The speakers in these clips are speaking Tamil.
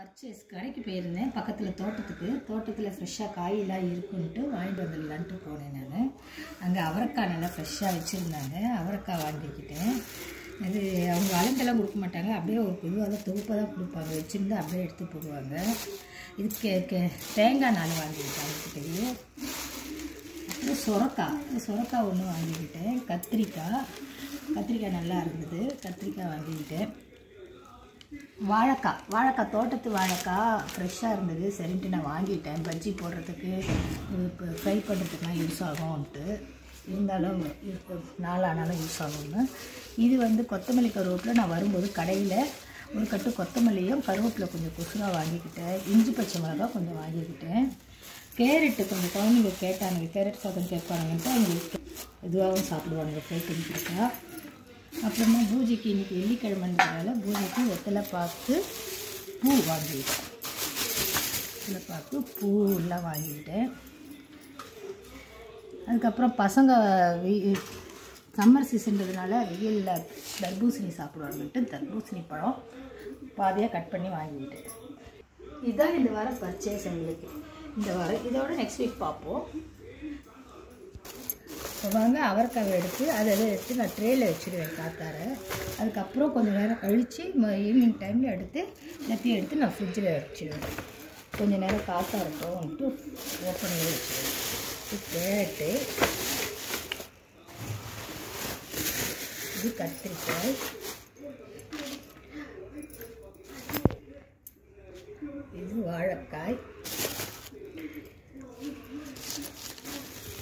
பர்ச்சேஸ் கடைக்கு போயிருந்தேன். பக்கத்தில் தோட்டத்துக்கு. தோட்டத்தில் ஃப்ரெஷ்ஷாக காயெல்லாம் இருக்குன்ட்டு வாங்கிட்டு வந்துடலான்ட்டு போனேன் நான். அங்கே அவரைக்காய் நல்லா ஃப்ரெஷ்ஷாக வச்சுருந்தாங்க. அவரைக்காய் வாங்கிக்கிட்டேன். அது அவங்க அலந்தெல்லாம் கொடுக்க மாட்டாங்க. அப்படியே ஒரு பொதுவாக தொகுப்பாக தான் கொடுப்பாங்க. வச்சுருந்து அப்படியே எடுத்து போடுவாங்க. இதுக்கு கே- தேங்காய் நாலு வாங்கிக்கிட்டேன் அவங்கக்கிட்டேயே அப்புறம் சுரக்காய். சொரக்காய் ஒன்று வாங்கிக்கிட்டேன். கத்திரிக்காய். கத்திரிக்காய் நல்லா இருந்தது. கத்திரிக்காய் வாங்கிக்கிட்டேன். வாழைக்காய் வாழைக்காய் தோட்டத்து வாழைக்காய் ஃப்ரெஷ்ஷாக இருந்தது. சரின்ட்டு நான் வாங்கிட்டேன். பஜ்ஜி போடுறதுக்கு இப்போ ஃப்ரை பண்ணுறதுக்குலாம் யூஸ் ஆகும்ன்ட்டு. இருந்தாலும் நாளானாலும் யூஸ் ஆகும்னு. இது வந்து கொத்தமல்லி கருவேப்பில் நான் வரும்போது கடையில் ஒரு கட்டு கொத்தமல்லியும் கருவேப்பிலை கொஞ்சம் கொசுராக வாங்கிக்கிட்டேன். இஞ்சி பச்சை மிளகா கொஞ்சம் வாங்கிக்கிட்டேன். கேரட்டு கொஞ்சம் குழந்தைங்க கேட்டாங்க கேரட் சாதம் கேட்பானுங்கன்ட்டு அவங்களுக்கு இதுவாகவும் சாப்பிடுவாங்க ஃப்ரை பண்ணி கொடுத்தா அப்புறமா பூஜைக்கு இன்றைக்கி வெள்ளிக்கிழமைன்றதால பூஜைக்கு வெத்தலை பார்த்து பூ வாங்கிட்டேன். வெத்தலை பார்த்து பூ எல்லாம் வாங்கிக்கிட்டேன். அதுக்கப்புறம் பசங்க சம்மர் சீசன்றதுனால வெயிலில் தர்பூசணி சாப்பிடுவாங்கன்ட்டு தர்பூசணி பழம் பாதியாக கட் பண்ணி வாங்கிக்கிட்டேன். இதுதான் இந்த வாரம் பர்ச்சேஸ் எங்களுக்கு. இந்த வாரம் இதோட நெக்ஸ்ட் வீக் பார்ப்போம். வாங்க அவரைக்காவை எடுத்து அதை எதை எடுத்து நான் ட்ரேயில் வச்சுருவேன் காத்தார அதுக்கப்புறம் கொஞ்சம் நேரம் கழித்து ஈவினிங் டைமில் எடுத்து எல்லாத்தையும் எடுத்து நான் ஃப்ரிட்ஜில் வச்சுருவேன். கொஞ்சம் நேரம் காத்தா இருக்கும்ட்டு ஓப்பன் பண்ணி வச்சுருவேன். கேட்டு. இது கத்திரிக்காய். இது வாழைக்காய்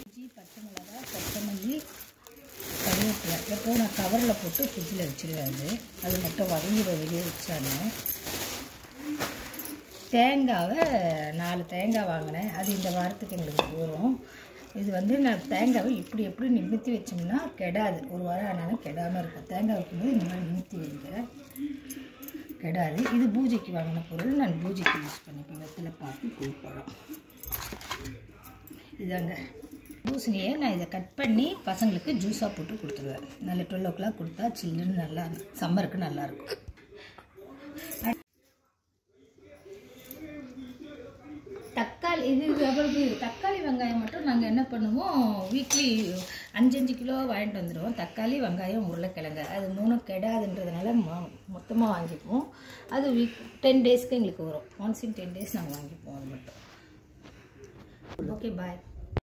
இஞ்சி பச்சை கட் பண்ணி கருவேப்பிலை எப்போ நான் கவரில் போட்டு ஃப்ரிட்ஜில் வச்சுருவேன் அது அது மட்டும் வதங்கிட வெளியே வச்சாங்க. தேங்காவை நாலு தேங்காய் வாங்கினேன். அது இந்த வாரத்துக்கு எங்களுக்கு போகிறோம் இது வந்து நான் தேங்காவை இப்படி எப்படி நிமித்தி வச்சோம்னா கெடாது. ஒரு வாரம் ஆனாலும் கெடாமல் இருக்கும். தேங்காய் வைக்கும்போது இந்த மாதிரி நிமித்தி வைக்கிறேன் கெடாது. இது பூஜைக்கு வாங்கின பொருள். நான் பூஜைக்கு யூஸ் பண்ணிப்பேன். வெத்தலை பார்த்து பூப்பழம் இதாங்க. பூசணியை நான் இதை கட் பண்ணி பசங்களுக்கு ஜூஸாக போட்டு கொடுத்துருவேன். நல்ல டுவெல் ஓ கிளாக் கொடுத்தா சில்லுன்னு நல்லா சம்மருக்கு நல்லாயிருக்கும் தக்காளி இது எவ்வளவு தக்காளி வெங்காயம் மட்டும் நாங்கள் என்ன பண்ணுவோம்? வீக்லி அஞ்சஞ்சு கிலோ வாங்கிட்டு வந்துடுவோம் தக்காளி வெங்காயம் உருளைக்கிழங்கு. அது மூணும் கெடாதுன்றதுனால மொ- மொத்தமாக வாங்கிப்போம். அது வீக் டென் டேஸ்க்கு எங்களுக்கு வரும். ஒன்ஸ் இன் டென் டேஸ் நாங்கள் வாங்கிப்போம் அது மட்டும். Okay bye